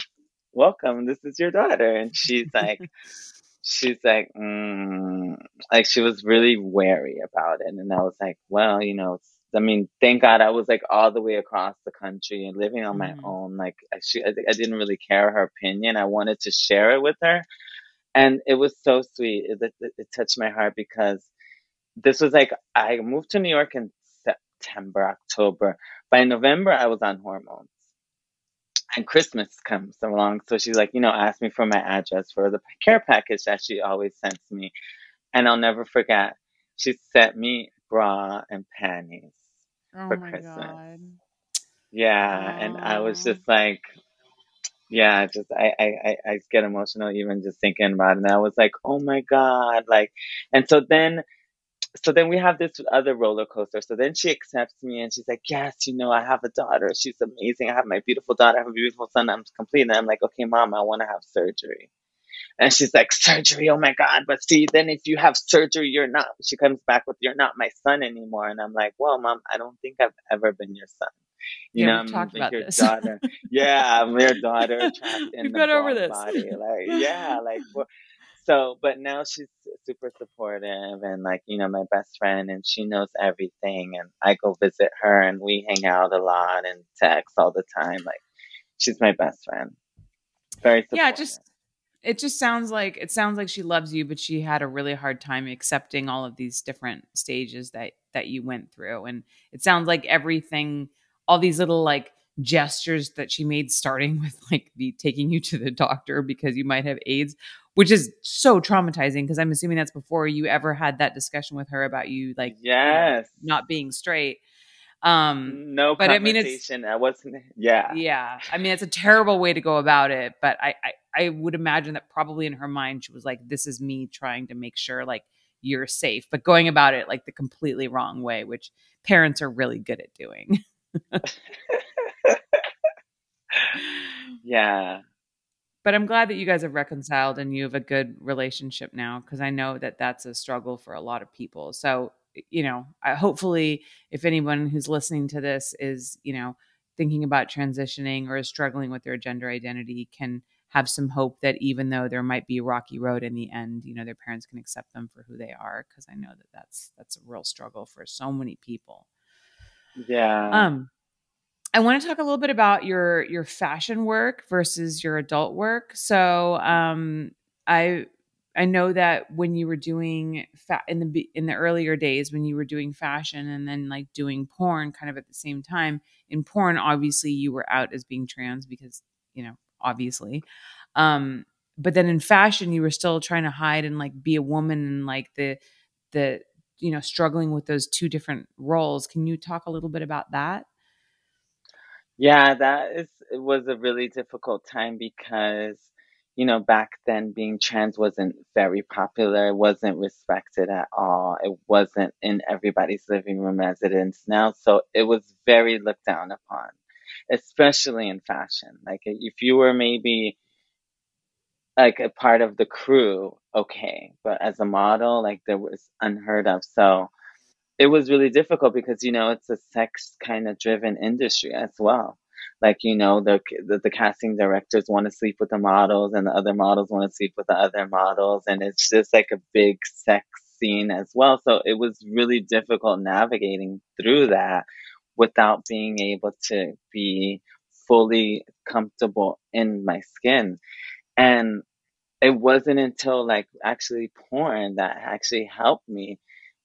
B: welcome. This is your daughter. And she's like, <laughs> she's like, mm, like she was really wary about it. And I was like, well, you know, I mean, thank God I was like all the way across the country and living on my mm-hmm. own. Like I, she, I, I didn't really care her opinion. I wanted to share it with her. And it was so sweet. It, it, it touched my heart because this was like, I moved to New York in September, October. By November, I was on hormones and Christmas comes along. So she's like, you know, ask me for my address for the care package that she always sends me. And I'll never forget. She sent me bra and panties oh for Christmas. God. Yeah. And I was just like, yeah, just I, I, I get emotional even just thinking about it. And I was like, oh my God. Like, and so then so then we have this other roller coaster. So then she accepts me and she's like, Yes, you know, I have a daughter. She's amazing. I have my beautiful daughter. I have a beautiful son. I'm complete. And I'm like, Okay, mom, I want to have surgery. And she's like, Surgery, oh my God. But see, then if you have surgery, you're not, she comes back with, You're not my son anymore. And I'm like, Well, mom, I don't think I've ever been your son.
A: You yeah, know, I'm like
B: your this. daughter. yeah, I'm your daughter trapped <laughs> in
A: You've
B: the
A: got over this.
B: body. Like, <laughs> yeah, like, so, but now she's super supportive and like, you know, my best friend and she knows everything and I go visit her and we hang out a lot and text all the time. Like she's my best friend. Very supportive.
A: Yeah, just it just sounds like it sounds like she loves you, but she had a really hard time accepting all of these different stages that that you went through. And it sounds like everything, all these little like gestures that she made starting <laughs> with like the taking you to the doctor because you might have AIDS which is so traumatizing because I'm assuming that's before you ever had that discussion with her about you like
B: yes
A: you know, not being straight. Um
B: no but I mean it's I wasn't yeah.
A: Yeah. I mean it's a terrible way to go about it, but I, I I would imagine that probably in her mind she was like this is me trying to make sure like you're safe, but going about it like the completely wrong way, which parents are really good at doing. <laughs>
B: yeah
A: but I'm glad that you guys have reconciled and you have a good relationship now because I know that that's a struggle for a lot of people. So, you know, I, hopefully, if anyone who's listening to this is, you know, thinking about transitioning or is struggling with their gender identity, can have some hope that even though there might be a rocky road in the end, you know, their parents can accept them for who they are. Because I know that that's that's a real struggle for so many people.
B: Yeah.
A: Um. I want to talk a little bit about your your fashion work versus your adult work. So, um, I I know that when you were doing fa- in the in the earlier days when you were doing fashion and then like doing porn kind of at the same time. In porn, obviously you were out as being trans because you know obviously, um, but then in fashion you were still trying to hide and like be a woman and like the the you know struggling with those two different roles. Can you talk a little bit about that?
B: Yeah, that is it was a really difficult time because, you know, back then being trans wasn't very popular. It wasn't respected at all. It wasn't in everybody's living room as it is now. So it was very looked down upon, especially in fashion. Like if you were maybe like a part of the crew, okay, but as a model, like there was unheard of. So it was really difficult because you know it's a sex kind of driven industry as well. Like you know the, the, the casting directors want to sleep with the models and the other models want to sleep with the other models. And it's just like a big sex scene as well. So it was really difficult navigating through that without being able to be fully comfortable in my skin. And it wasn't until like actually porn that actually helped me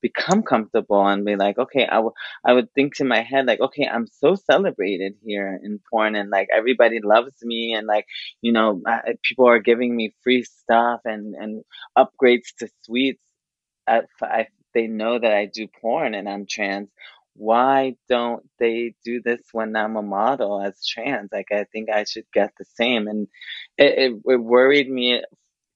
B: become comfortable and be like, okay, I, w- I would think to my head, like, okay, I'm so celebrated here in porn and like everybody loves me and like, you know, I, people are giving me free stuff and, and upgrades to suites. I, they know that I do porn and I'm trans. Why don't they do this when I'm a model as trans? Like, I think I should get the same. And it, it, it worried me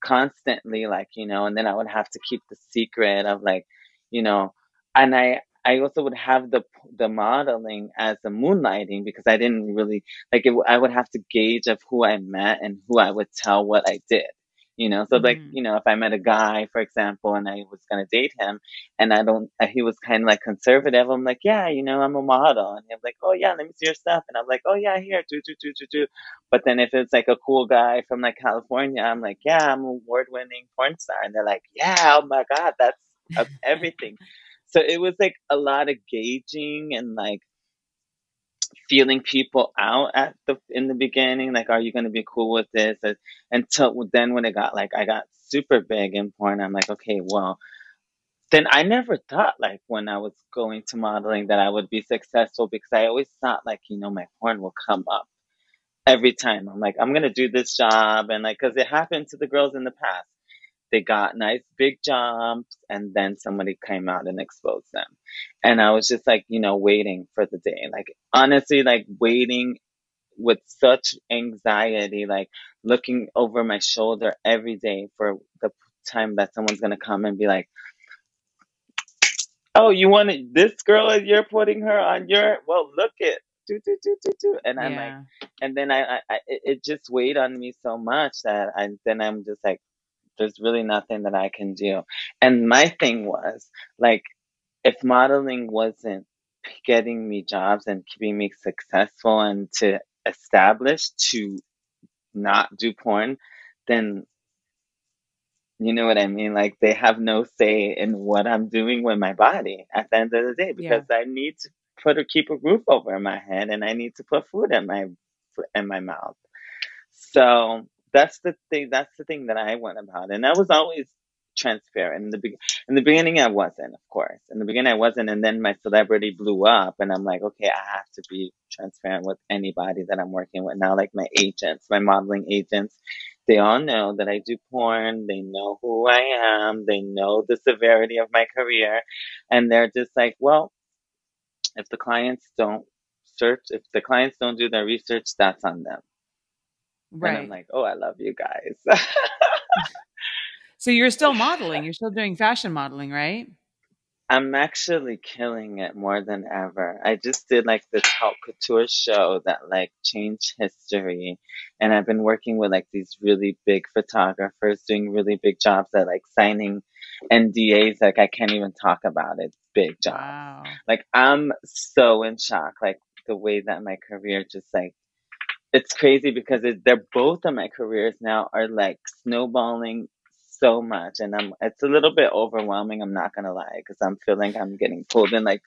B: constantly, like, you know, and then I would have to keep the secret of like, you know, and I I also would have the the modeling as the moonlighting because I didn't really like it. I would have to gauge of who I met and who I would tell what I did. You know, so mm-hmm. like you know, if I met a guy, for example, and I was gonna date him, and I don't, he was kind of like conservative. I'm like, yeah, you know, I'm a model, and he's like, oh yeah, let me see your stuff, and I'm like, oh yeah, here, do do do do do. But then if it's like a cool guy from like California, I'm like, yeah, I'm an award-winning porn star, and they're like, yeah, oh my god, that's of everything. So it was like a lot of gauging and like feeling people out at the in the beginning like are you going to be cool with this? Until then when it got like i got super big in porn i'm like okay well then i never thought like when i was going to modeling that i would be successful because i always thought like you know my porn will come up every time. I'm like i'm going to do this job and like because it happened to the girls in the past they got nice big jumps and then somebody came out and exposed them. And I was just like, you know, waiting for the day. Like honestly, like waiting with such anxiety, like looking over my shoulder every day for the time that someone's gonna come and be like, Oh, you want this girl you're putting her on your well look it do, do, do, do, do. and I'm yeah. like and then I, I, I it just weighed on me so much that I then I'm just like there's really nothing that I can do. And my thing was like, if modeling wasn't getting me jobs and keeping me successful and to establish to not do porn, then you know what I mean? Like they have no say in what I'm doing with my body at the end of the day because yeah. I need to put or keep a roof over my head and I need to put food in my in my mouth. So that's the thing. That's the thing that I went about, and I was always transparent. In the in the beginning, I wasn't, of course. In the beginning, I wasn't, and then my celebrity blew up, and I'm like, okay, I have to be transparent with anybody that I'm working with now. Like my agents, my modeling agents, they all know that I do porn. They know who I am. They know the severity of my career, and they're just like, well, if the clients don't search, if the clients don't do their research, that's on them. Right. And I'm like, oh, I love you guys. <laughs>
A: so you're still modeling. <laughs> You're still doing fashion modeling, right?
B: I'm actually killing it more than ever. I just did like this haute couture show that like changed history. And I've been working with like these really big photographers doing really big jobs that like signing NDAs. Like I can't even talk about it. Big job. Wow. Like I'm so in shock. Like the way that my career just like it's crazy because it, they're both of my careers now are like snowballing so much and I'm it's a little bit overwhelming I'm not gonna lie because I'm feeling I'm getting pulled in like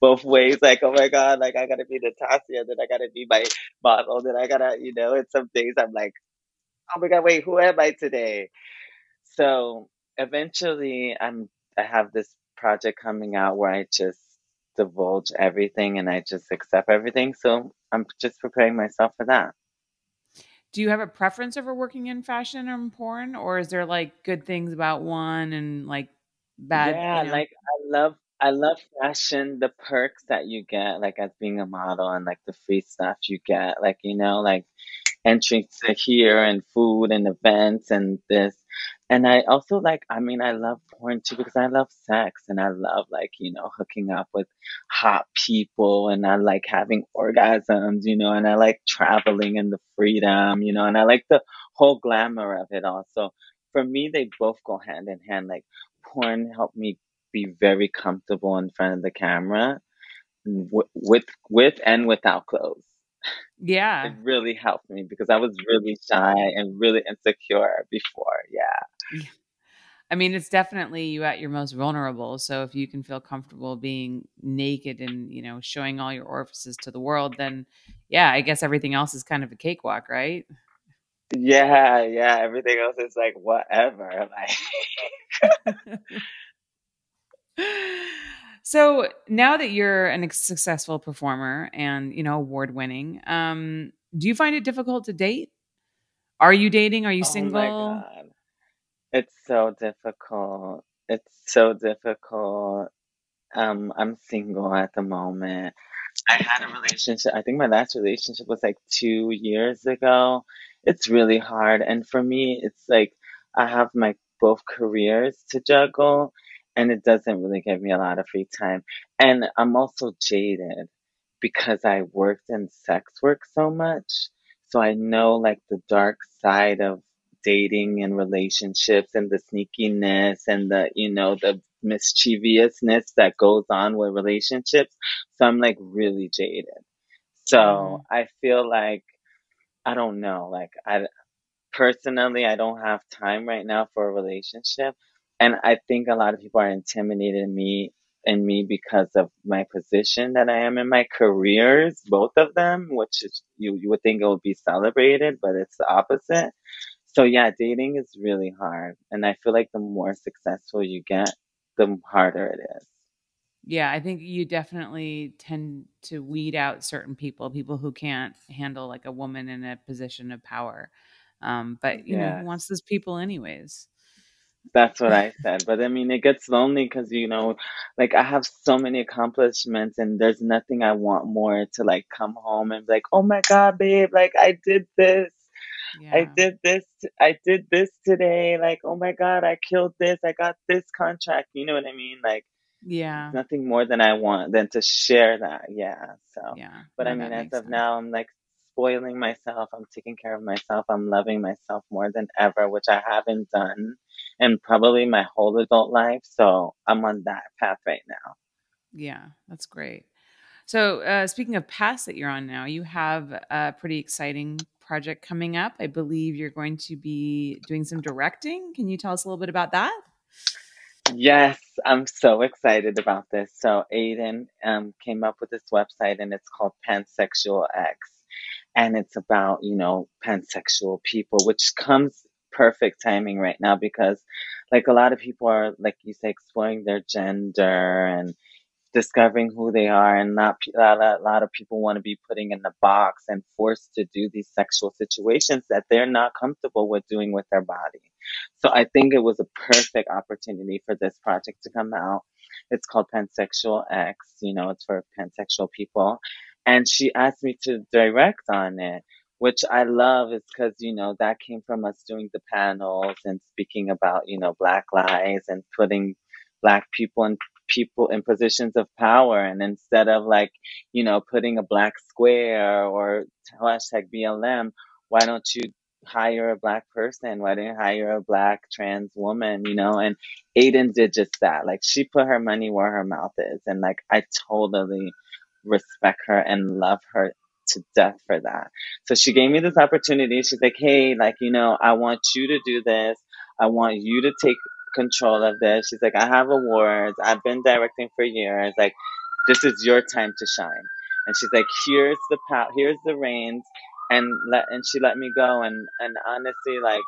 B: both ways like oh my god like I gotta be Natassia then I gotta be my model then I gotta you know and some days I'm like oh my god wait who am I today so eventually I'm I have this project coming out where I just divulge everything and I just accept everything. So I'm just preparing myself for that.
A: Do you have a preference over working in fashion or in porn, or is there like good things about one and like bad?
B: Yeah, you know? like I love I love fashion, the perks that you get, like as being a model, and like the free stuff you get, like you know, like entering to here and food and events and this. And I also like, I mean, I love porn too because I love sex and I love like, you know, hooking up with hot people and I like having orgasms, you know, and I like traveling and the freedom, you know, and I like the whole glamour of it also. For me, they both go hand in hand. Like porn helped me be very comfortable in front of the camera with, with and without clothes.
A: Yeah.
B: It really helped me because I was really shy and really insecure before. Yeah.
A: I mean, it's definitely you at your most vulnerable. So if you can feel comfortable being naked and, you know, showing all your orifices to the world, then yeah, I guess everything else is kind of a cakewalk, right?
B: Yeah, yeah. Everything else is like whatever. <laughs> Like <laughs> <laughs>
A: So now that you're a successful performer and, you know, award winning, um, do you find it difficult to date? Are you dating? Are you
B: Oh my
A: single?
B: God. It's so difficult. It's so difficult. Um, I'm single at the moment. I had a relationship. I think my last relationship was like two years ago. It's really hard. And for me, it's like I have my both careers to juggle, and it doesn't really give me a lot of free time. And I'm also jaded because I worked in sex work so much. So I know like the dark side of dating and relationships and the sneakiness and the, you know, the mischievousness that goes on with relationships. So I'm like really jaded. So
A: Mm,
B: I feel like I don't know, like I personally I don't have time right now for a relationship. And I think a lot of people are intimidated in me in me because of my position that I am in my careers, both of them, which is you you would think it would be celebrated, but it's the opposite. So yeah, dating is really hard. And I feel like the more successful you get, the harder it is.
A: yeah, I think you definitely tend to weed out certain people, people who can't handle like a woman in a position of power. Um, but you know, who wants those people anyways?
B: That's what I said. But I mean, it gets lonely because, you know, like I have so many accomplishments and there's nothing I want more to like come home and be like, oh my God, babe, like I did this. I
A: Yeah.
B: did this. I did this today. Like, oh my God, I killed this. I got this contract. You know what I mean? Like, It's
A: Yeah.
B: nothing more than I want than to share that. Yeah. So,
A: Yeah.
B: but I
A: No,
B: mean,
A: that
B: as
A: makes
B: of
A: sense.
B: now, I'm like spoiling myself. I'm taking care of myself. I'm loving myself more than ever, which I haven't done in probably my whole adult life. So I'm on that path right now.
A: Yeah, that's great. So, uh, speaking of paths that you're on now, you have a pretty exciting project coming up. I believe you're going to be doing some directing. Can you tell us a little bit about that?
B: Yes, I'm so excited about this. So Aiden um, came up with this website and it's called Pansexual X. And it's about, you know, pansexual people, which comes perfect timing right now because like a lot of people are, like you say, exploring their gender and discovering who they are and not a lot, a lot of people want to be putting in the box and forced to do these sexual situations that they're not comfortable with doing with their body. So I think it was a perfect opportunity for this project to come out. It's called Pansexual X, you know, it's for pansexual people. And she asked me to direct on it, which I love is because, you know, that came from us doing the panels and speaking about, you know, black lives and putting black people in people in positions of power and instead of like, you know, putting a black square or hashtag BLM, why don't you hire a black person? Why didn't you hire a black trans woman? You know, and Aiden did just that. Like she put her money where her mouth is. And like I totally respect her and love her to death for that. So she gave me this opportunity. She's like, Hey, like, you know, I want you to do this. I want you to take control of this. She's like, I have awards. I've been directing for years. Like, this is your time to shine. And she's like, here's the pow, here's the reins, and let and she let me go. And and honestly, like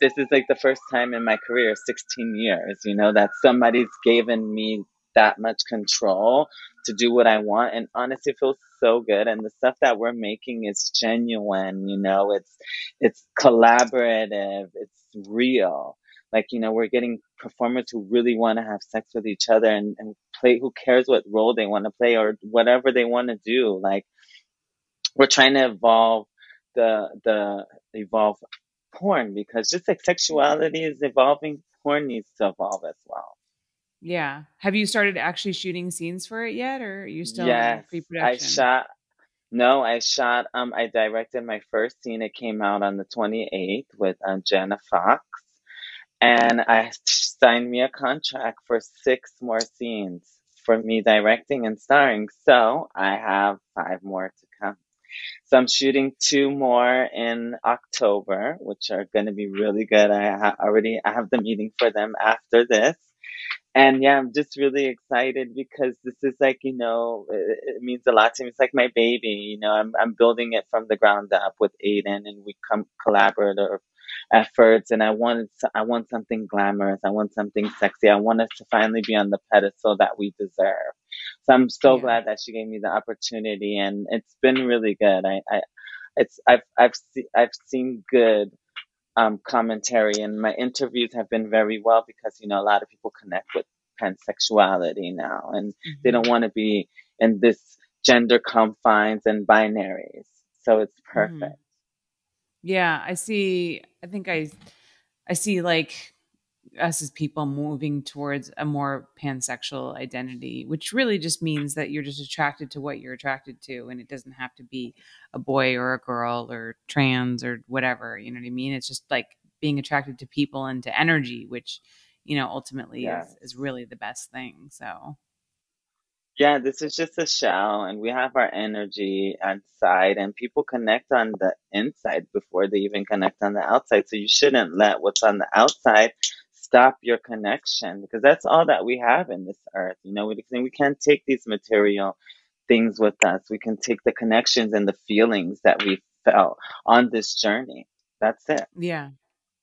B: this is like the first time in my career, 16 years, you know, that somebody's given me that much control to do what I want. And honestly, it feels so good. And the stuff that we're making is genuine, you know, it's, it's collaborative. It's real. Like, you know, we're getting performers who really want to have sex with each other and, and play, who cares what role they want to play or whatever they want to do. Like, we're trying to evolve the the evolve porn because just like sexuality is evolving, porn needs to evolve as well.
A: Yeah. Have you started actually shooting scenes for it yet, or are you still in
B: Yes, I
A: pre-production?
B: shot. No, I shot. Um, I directed my first scene. It came out on the 28th with um, Jenna Fox, and I signed me a contract for six more scenes for me directing and starring. So I have five more to come. So I'm shooting two more in October, which are going to be really good. I ha- already I have the meeting for them after this. And yeah, I'm just really excited because this is like, you know, it, it means a lot to me. It's like my baby, you know, I'm, I'm building it from the ground up with Aiden and we come collaborative efforts and I wanted to, I want something glamorous. I want something sexy. I want us to finally be on the pedestal that we deserve. So I'm so yeah. glad that she gave me the opportunity and it's been really good. I, I it's I've I've se- I've seen good um, commentary and my interviews have been very well because you know a lot of people connect with pansexuality now and mm-hmm. they don't want to be in this gender confines and binaries. So it's mm-hmm. perfect. Mm-hmm.
A: Yeah, I see. I think I, I see like us as people moving towards a more pansexual identity, which really just means that you're just attracted to what you're attracted to, and it doesn't have to be a boy or a girl or trans or whatever. You know what I mean? It's just like being attracted to people and to energy, which you know ultimately yeah. is, is really the best thing. So
B: yeah, this is just a shell, and we have our energy inside, and people connect on the inside before they even connect on the outside. So you shouldn't let what's on the outside stop your connection because that's all that we have in this earth. You know, we, we can't take these material things with us. We can take the connections and the feelings that we felt on this journey. That's it.
A: Yeah.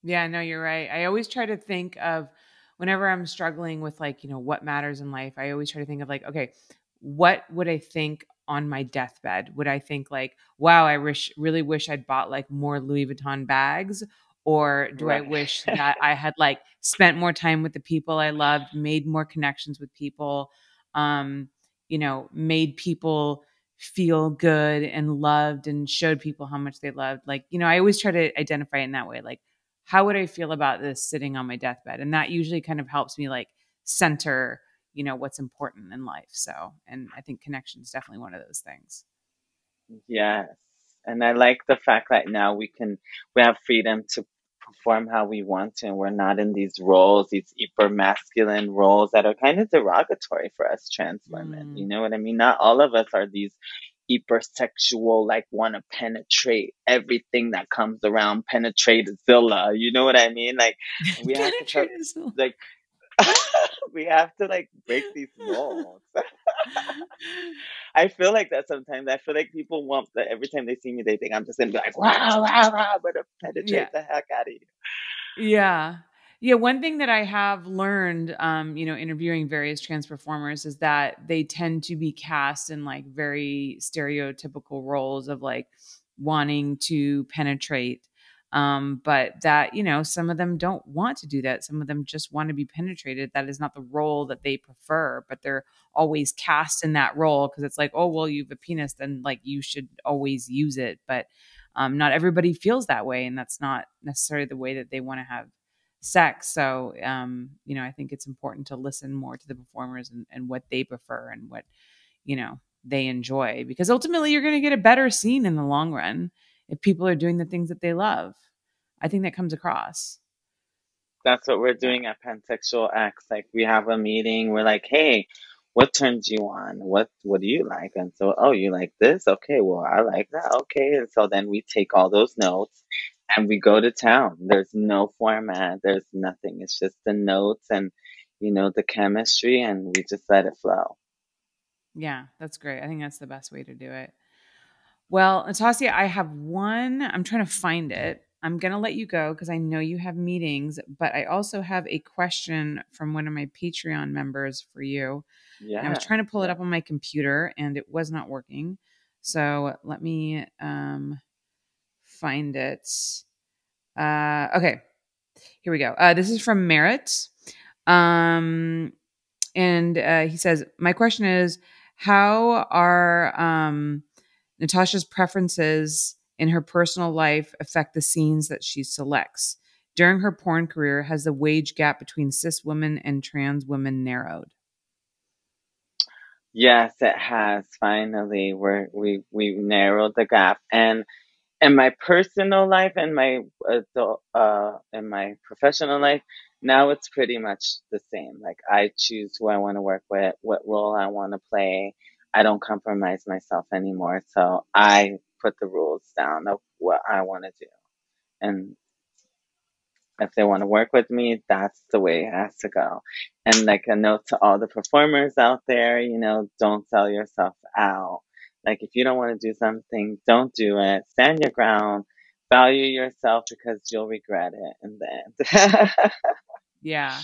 A: Yeah, no, you're right. I always try to think of whenever I'm struggling with like, you know, what matters in life, I always try to think of like, okay, what would I think on my deathbed? Would I think like, wow, I wish really wish I'd bought like more Louis Vuitton bags? Or do right. I wish <laughs> that I had like spent more time with the people I loved, made more connections with people, um, you know, made people feel good and loved and showed people how much they loved. Like, you know, I always try to identify in that way. Like, how would I feel about this sitting on my deathbed? And that usually kind of helps me like center, you know, what's important in life. So, and I think connection is definitely one of those things.
B: Yes. And I like the fact that now we can, we have freedom to perform how we want to. And we're not in these roles, these hyper masculine roles that are kind of derogatory for us trans women. Mm. You know what I mean? Not all of us are these hypersexual, like want to penetrate everything that comes around, penetrate Zilla. You know what I mean? Like we have to try, like <laughs> we have to like break these walls. <laughs> I feel like that sometimes. I feel like people want that every time they see me, they think I'm just gonna be like, wow, wow, wow, I'm gonna penetrate yeah. the heck out of you.
A: Yeah. Yeah, one thing that I have learned, um, you know, interviewing various trans performers is that they tend to be cast in like very stereotypical roles of like wanting to penetrate. Um, but that, you know, some of them don't want to do that. Some of them just want to be penetrated. That is not the role that they prefer, but they're always cast in that role because it's like, oh, well, you have a penis, then like you should always use it. But um, not everybody feels that way. And that's not necessarily the way that they want to have sex. So, um, you know, I think it's important to listen more to the performers and, and what they prefer and what, you know, they enjoy because ultimately you're going to get a better scene in the long run if people are doing the things that they love. I think that comes across.
B: That's what we're doing at Pansexual X. Like we have a meeting. We're like, hey, what turns you on? What what do you like? And so, oh, you like this? Okay, well, I like that. Okay, and so then we take all those notes and we go to town. There's no format. There's nothing. It's just the notes and, you know, the chemistry and we just let it flow.
A: Yeah, that's great. I think that's the best way to do it. Well, Natassia, I have one. I'm trying to find it. I'm going to let you go because I know you have meetings, but I also have a question from one of my Patreon members for you. Yeah. And I was trying to pull it up on my computer and it was not working. So let me um, find it. Uh, okay, here we go. Uh, this is from Merritt. Um, and uh, he says, My question is How are um, Natassia's preferences in her personal life affect the scenes that she selects? During her porn career, has the wage gap between cis women and trans women narrowed?
B: Yes, it has. Finally, we're, we we narrowed the gap, and in my personal life and my adult, uh, in my professional life, now it's pretty much the same. Like I choose who I want to work with, what role I want to play. I don't compromise myself anymore. So I put the rules down of what I want to do. And if they want to work with me, that's the way it has to go. And like a note to all the performers out there, you know, don't sell yourself out. Like if you don't want to do something, don't do it. Stand your ground. Value yourself because you'll regret it in the end. <laughs>
A: yeah.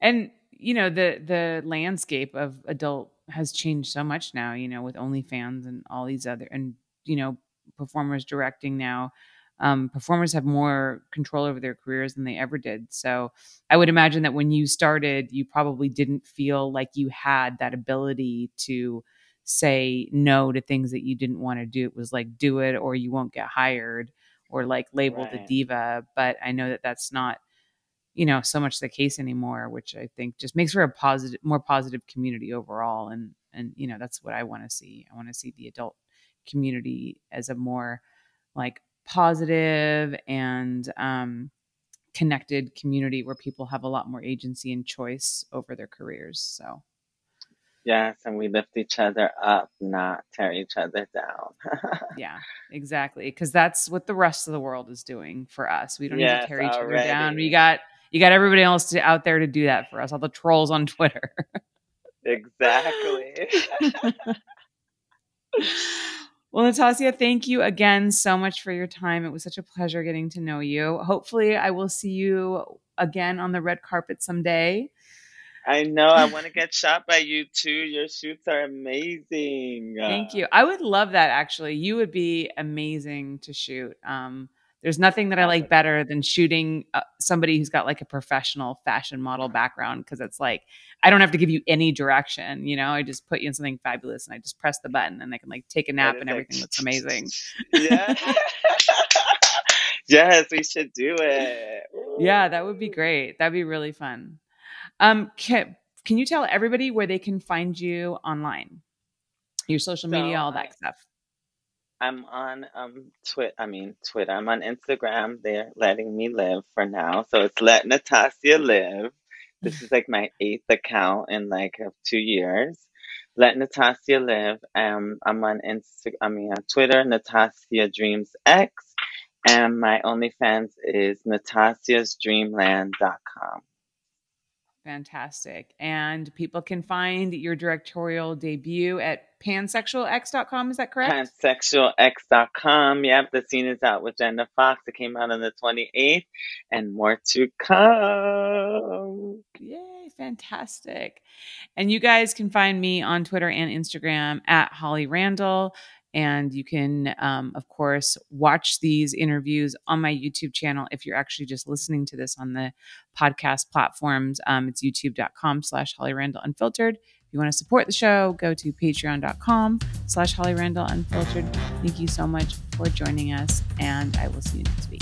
A: And you know, the the landscape of adult has changed so much now, you know, with OnlyFans and all these other and you know, performers directing now um, performers have more control over their careers than they ever did. So I would imagine that when you started, you probably didn't feel like you had that ability to say no to things that you didn't want to do. It was like, do it or you won't get hired or like labeled right. a diva. But I know that that's not, you know, so much the case anymore, which I think just makes for a positive, more positive community overall. And, and, you know, that's what I want to see. I want to see the adult community as a more like positive and um, connected community where people have a lot more agency and choice over their careers. So,
B: yes, and we lift each other up, not tear each other down. <laughs>
A: yeah, exactly. Because that's what the rest of the world is doing for us. We don't yes, need to tear each already. other down. We got you got everybody else to, out there to do that for us. All the trolls on <laughs> Twitter.
B: exactly. <laughs>
A: Well, Natassia, thank you again so much for your time. It was such a pleasure getting to know you. Hopefully, I will see you again on the red carpet someday.
B: I know. I want to get shot by you too. Your shoots are amazing.
A: Thank you. I would love that actually. You would be amazing to shoot. Um, there's nothing that I like better than shooting uh, somebody who's got like a professional fashion model background because it's like I don't have to give you any direction. You know, I just put you in something fabulous and I just press the button and I can like take a nap and everything looks <laughs> amazing.
B: Yeah. <laughs> yes, we should do it.
A: Ooh. Yeah, that would be great. That'd be really fun. Um, can, can you tell everybody where they can find you online? Your social media, so all that I, stuff.
B: I'm on um Twitter. I mean Twitter. I'm on Instagram. They're letting me live for now, so it's let Natassia live. This is like my eighth account in like two years. Let Natassia live. Um, I'm on Insta. I mean on Twitter, Natassia Dreams X, and my OnlyFans is Natassia'sDreamland.com.
A: Fantastic. And people can find your directorial debut at pansexualx.com. Is that correct?
B: Pansexualx.com. Yep. The scene is out with Jenna Fox. It came out on the 28th and more to come.
A: Yay. Fantastic. And you guys can find me on Twitter and Instagram at Holly Randall. And you can, um, of course, watch these interviews on my YouTube channel. If you're actually just listening to this on the podcast platforms, um, it's youtube.com slash Holly Randall Unfiltered. If you want to support the show, go to patreon.com slash Holly Randall Unfiltered. Thank you so much for joining us, and I will see you next week.